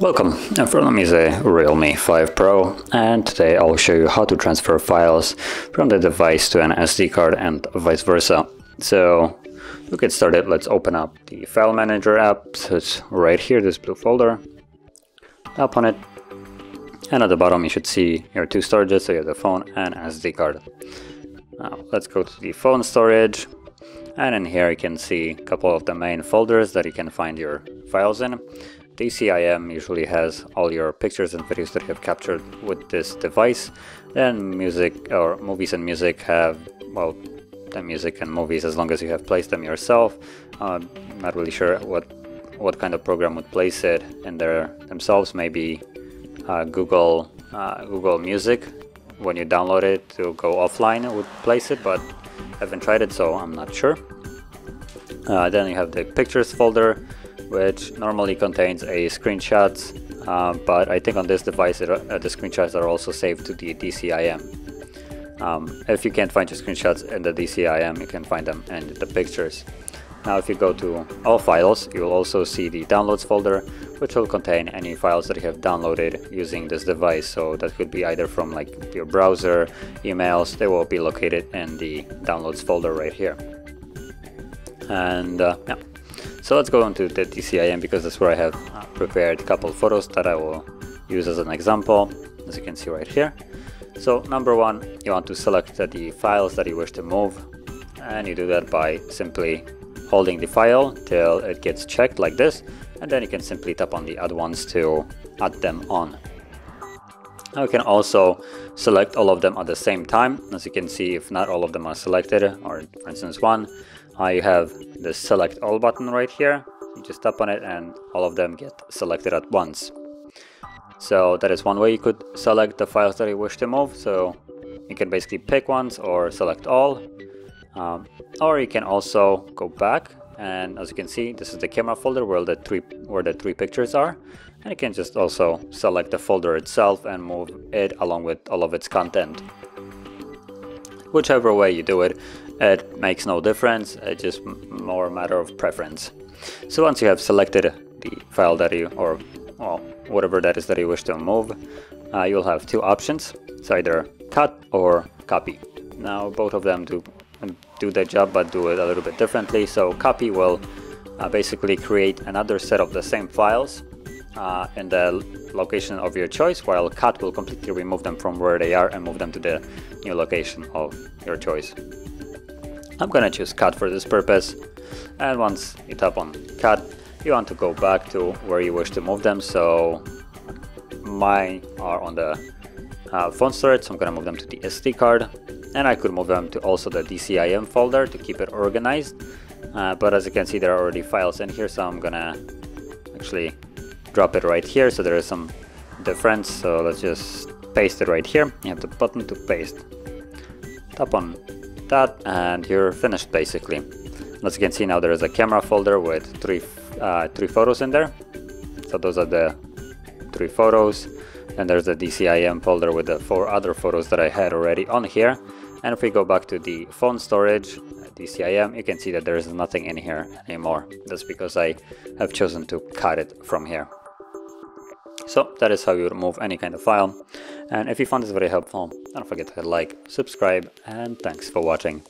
Welcome, in front of me is a Realme 5 Pro and today I'll show you how to transfer files from the device to an SD card and vice versa. So to get started let's open up the file manager app, so it's right here, this blue folder. Tap on it and at the bottom you should see your two storages, so you have the phone and SD card. Now let's go to the phone storage and in here you can see a couple of the main folders that you can find your files in. DCIM usually has all your pictures and videos that you have captured with this device. Then music or movies and music have, well, the music and movies as long as you have placed them yourself. Uh, not really sure what what kind of program would place it in there themselves. Maybe uh, Google uh, Google Music when you download it to go offline would place it, but haven't tried it, so I'm not sure. Uh, then you have the pictures folder which normally contains a screenshot, uh, but I think on this device it, uh, the screenshots are also saved to the DCIM. Um, if you can't find your screenshots in the DCIM, you can find them in the pictures. Now if you go to all files, you will also see the downloads folder, which will contain any files that you have downloaded using this device. So that could be either from like your browser, emails, they will be located in the downloads folder right here. And uh, yeah, so let's go into the DCIM because that's where I have uh, prepared a couple photos that I will use as an example, as you can see right here. So number one, you want to select the files that you wish to move and you do that by simply holding the file till it gets checked like this and then you can simply tap on the add ones to add them on. Now you can also select all of them at the same time. As you can see, if not all of them are selected, or for instance one, I have the select all button right here. You just tap on it and all of them get selected at once. So that is one way you could select the files that you wish to move. So you can basically pick ones or select all. Um, or you can also go back and as you can see this is the camera folder where the three where the three pictures are and you can just also select the folder itself and move it along with all of its content whichever way you do it it makes no difference, it's just more a matter of preference. So once you have selected the file that you, or well, whatever that is that you wish to move, uh, you'll have two options. It's either cut or copy. Now both of them do do the job but do it a little bit differently. So copy will uh, basically create another set of the same files uh, in the location of your choice, while cut will completely remove them from where they are and move them to the new location of your choice. I'm gonna choose cut for this purpose and once you tap on cut you want to go back to where you wish to move them so mine are on the uh, phone storage so I'm gonna move them to the SD card and I could move them to also the DCIM folder to keep it organized uh, but as you can see there are already files in here so I'm gonna actually drop it right here so there is some difference so let's just paste it right here you have the button to paste tap on that and you're finished basically. As you can see now there is a camera folder with three, uh, three photos in there. So those are the three photos. And there's a DCIM folder with the four other photos that I had already on here. And if we go back to the phone storage, uh, DCIM, you can see that there is nothing in here anymore. That's because I have chosen to cut it from here. So that is how you remove any kind of file. And if you found this very helpful, don't forget to hit like, subscribe, and thanks for watching.